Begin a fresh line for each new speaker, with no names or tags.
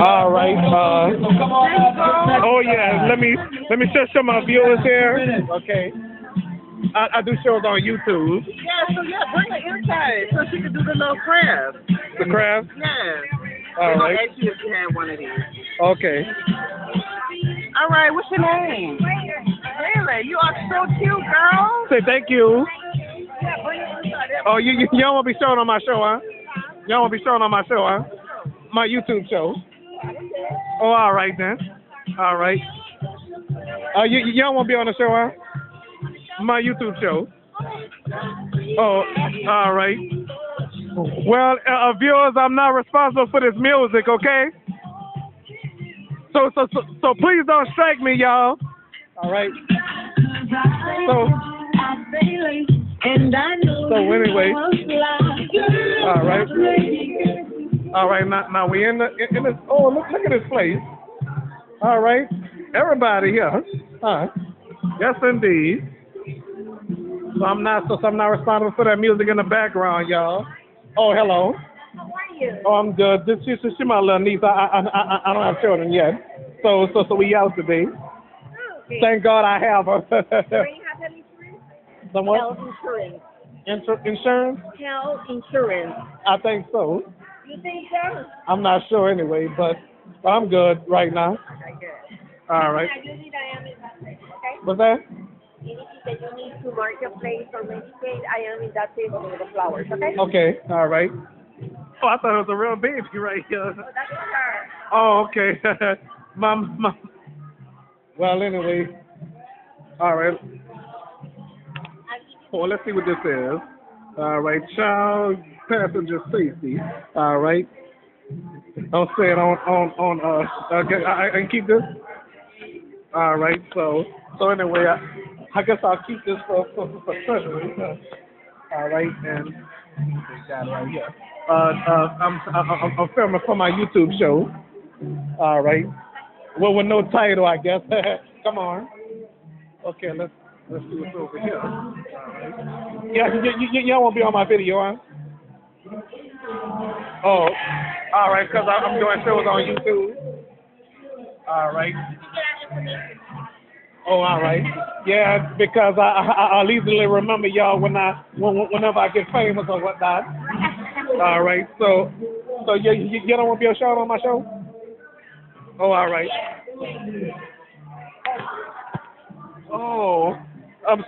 All right. Uh, oh yeah. Let me let me show some of my viewers here. Okay. I, I do shows on YouTube.
Yeah, so yeah, bring her inside so she can do the little crab.
The craft.
Yeah.
All
gonna
right.
ask you if you had one of these.
Okay.
All right, what's your name? Really? You are so cute, girl.
Say thank you.
Yeah, bring her inside.
Oh, you you, you don't want to be shown on my show, huh? You don't want to be shown on my show, huh? My YouTube show. Oh, all right then. All right. Uh, you you don't want to be on the show, huh? My YouTube show. Oh, all right. Well, uh, uh, viewers, I'm not responsible for this music, okay? So so so, so please don't strike me, y'all. All right. So. So anyway, all right, all right. Now, now we in the in, this. Oh, look, look at this place. All right, everybody here. Huh? Yes, indeed. So I'm not. So I'm not responsible for that music in the background, y'all. Oh, hello.
How are you?
Oh, I'm good. This she, she my little niece. I, I I I- don't have children yet. So so so we out today.
Okay.
Thank God I have her.
Do you have health insurance?
Someone
Health insurance.
Insur- insurance?
Health insurance.
I think so.
You think so?
I'm not sure anyway, but I'm good right now.
Okay, good.
All right.
Yeah, you need I am in that place, okay?
What's that?
Anything that you need to marketplace or Medicaid, I am in that table with the flowers, okay?
Okay. All right. Oh, I thought it was a real baby right here.
So that's her.
Oh, okay. my, my. Well, anyway. All right. Well, let's see what this is. All right, child passenger safety. All right. Don't say it on on on. Uh, okay, I, I can keep this. All right. So so anyway, I, I guess I'll keep this for for, for treasury. All right, and got right here. Uh, uh, I'm, I'm I'm filming for my YouTube show. All right. Well, with no title, I guess. Come on. Okay, let's let's do this over here. Yeah, y'all won't be on my video, huh? Oh, all right, because I'm doing shows on YouTube. All right. Oh, all right. Yeah, because I, I I'll easily remember y'all when I when, whenever I get famous or whatnot. All right. So so you you, you don't want to be a shout on my show? Oh, all right. Oh, I'm